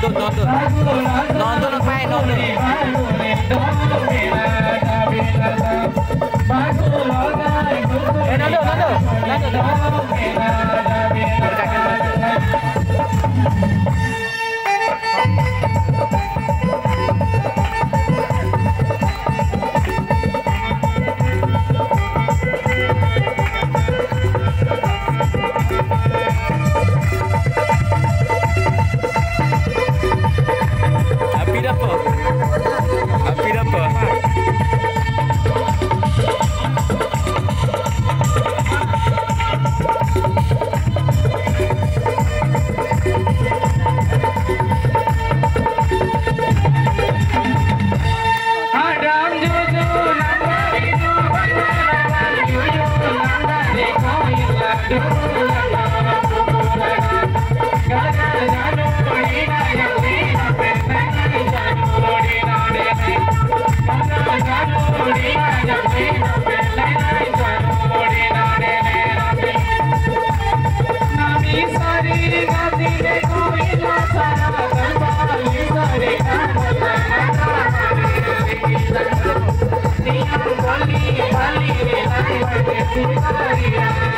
都都都，都都都，都。तेरी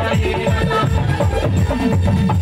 Thank you.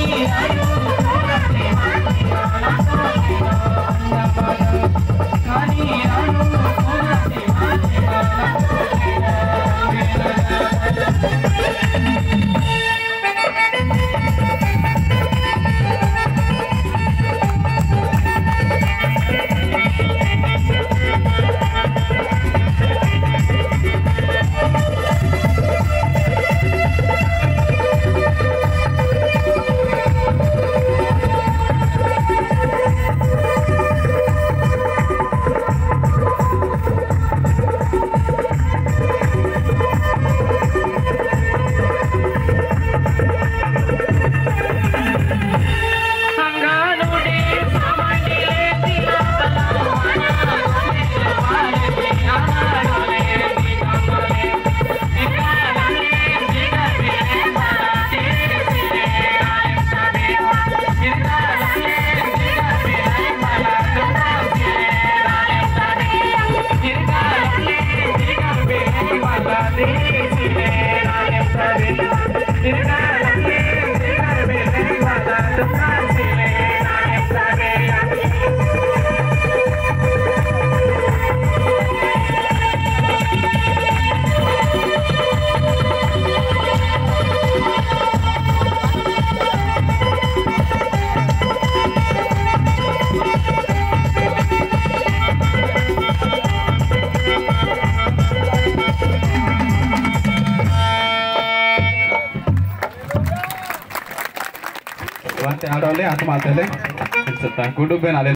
You. आत्मा कुटुबे